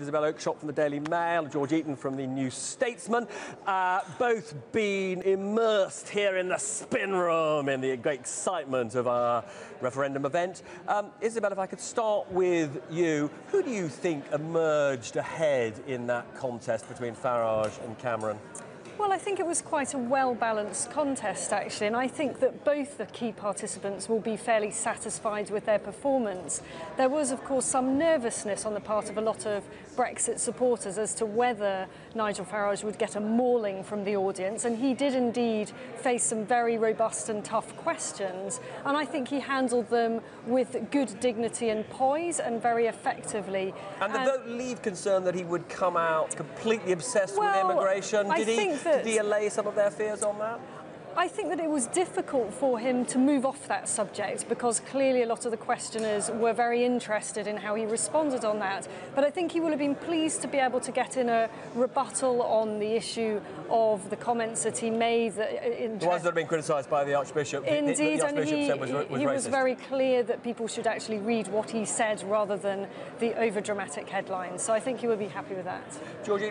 Isabel Oakeshott from the Daily Mail, George Eaton from the New Statesman, uh, both been immersed here in the spin room in the great excitement of our referendum event. Um, Isabel, if I could start with you, who do you think emerged ahead in that contest between Farage and Cameron? Well, I think it was quite a well balanced contest, actually, and I think that both the key participants will be fairly satisfied with their performance. There was, of course, some nervousness on the part of a lot of Brexit supporters as to whether Nigel Farage would get a mauling from the audience, and he did indeed face some very robust and tough questions, and I think he handled them with good dignity and poise and very effectively. And the and, vote leave concern that he would come out completely obsessed well, with immigration. Did I he? Did he allay some of their fears on that? I think that it was difficult for him to move off that subject because clearly a lot of the questioners were very interested in how he responded on that. But I think he will have been pleased to be able to get in a rebuttal on the issue of the comments that he made. That uh, the ones that have been criticised by the Archbishop. Indeed, the, the and he, was, was, he was very clear that people should actually read what he said rather than the over-dramatic headlines. So I think he will be happy with that. Georgie,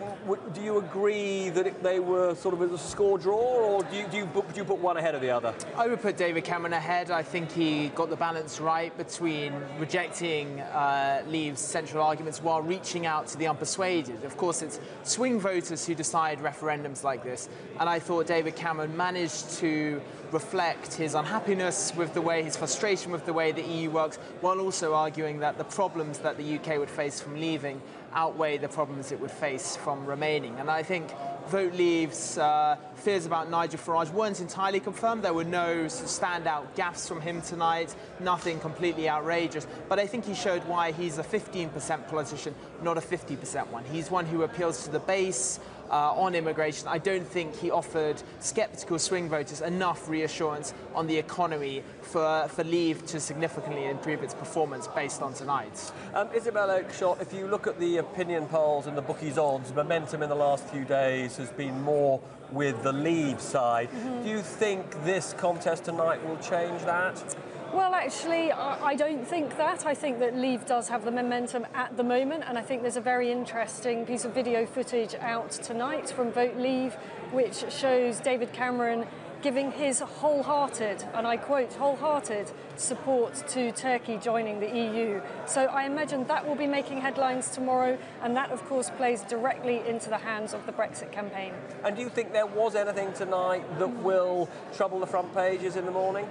do you agree that they were sort of a score draw, or do you, do you would you put one ahead of the other? I would put David Cameron ahead. I think he got the balance right between rejecting uh, Leave's central arguments while reaching out to the unpersuaded. Of course, it's swing voters who decide referendums like this, and I thought David Cameron managed to reflect his unhappiness with the way, his frustration with the way the EU works, while also arguing that the problems that the UK would face from leaving outweigh the problems it would face from remaining. And I think Vote Leave's uh, fears about Nigel Farage weren't entirely confirmed. There were no standout gaffes from him tonight, nothing completely outrageous. But I think he showed why he's a 15% politician, not a 50% one. He's one who appeals to the base, uh, on immigration, I don't think he offered sceptical swing voters enough reassurance on the economy for, for Leave to significantly improve its performance based on tonight. Um, Isabel Oakeshott, if you look at the opinion polls and the bookies' odds, momentum in the last few days has been more with the Leave side. Mm -hmm. Do you think this contest tonight will change that? Well, actually, I don't think that. I think that Leave does have the momentum at the moment, and I think there's a very interesting piece of video footage out tonight from Vote Leave, which shows David Cameron giving his wholehearted, and I quote, wholehearted support to Turkey joining the EU. So I imagine that will be making headlines tomorrow, and that, of course, plays directly into the hands of the Brexit campaign. And do you think there was anything tonight that will trouble the front pages in the morning?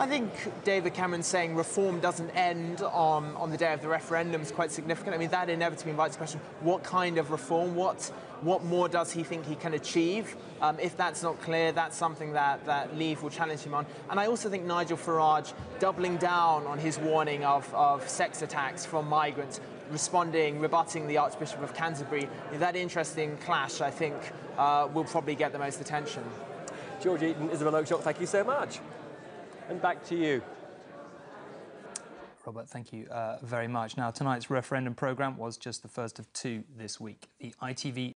I think David Cameron saying reform doesn't end on, on the day of the referendum is quite significant. I mean, that inevitably invites the question, what kind of reform? What, what more does he think he can achieve? Um, if that's not clear, that's something that, that Leave will challenge him on. And I also think Nigel Farage doubling down on his warning of, of sex attacks from migrants, responding, rebutting the Archbishop of Canterbury, that interesting clash, I think, uh, will probably get the most attention. George Eaton, Isabel Oakeshott, thank you so much. And back to you. Robert, thank you uh, very much. Now, tonight's referendum programme was just the first of two this week. The ITV